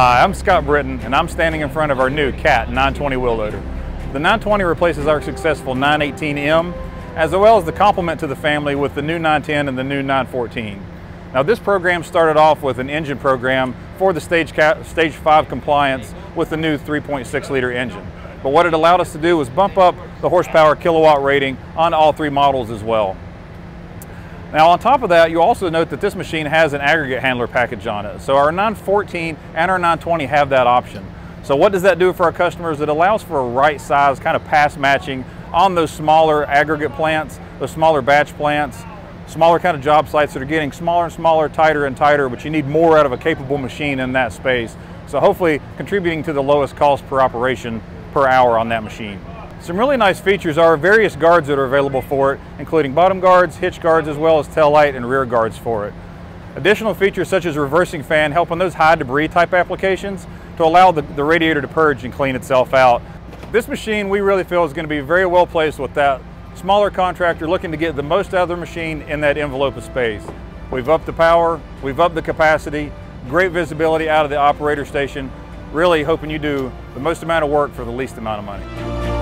Hi, I'm Scott Britton and I'm standing in front of our new CAT 920 wheel loader. The 920 replaces our successful 918M as well as the complement to the family with the new 910 and the new 914. Now this program started off with an engine program for the stage, stage 5 compliance with the new 3.6 liter engine. But what it allowed us to do was bump up the horsepower kilowatt rating on all three models as well. Now on top of that, you also note that this machine has an aggregate handler package on it. So our 914 and our 920 have that option. So what does that do for our customers? It allows for a right size kind of pass matching on those smaller aggregate plants, those smaller batch plants, smaller kind of job sites that are getting smaller and smaller, tighter and tighter, but you need more out of a capable machine in that space. So hopefully contributing to the lowest cost per operation per hour on that machine. Some really nice features are various guards that are available for it, including bottom guards, hitch guards, as well as tail light and rear guards for it. Additional features such as reversing fan help on those high debris type applications to allow the, the radiator to purge and clean itself out. This machine we really feel is going to be very well placed with that smaller contractor looking to get the most out of their machine in that envelope of space. We've upped the power, we've upped the capacity, great visibility out of the operator station, really hoping you do the most amount of work for the least amount of money.